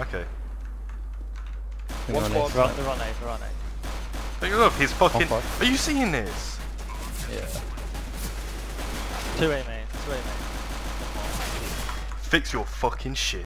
Okay. They're One on more. A. They're on. Look, he's fucking. Are you seeing this? Yeah. Two A main, two A main. Fix your fucking shit.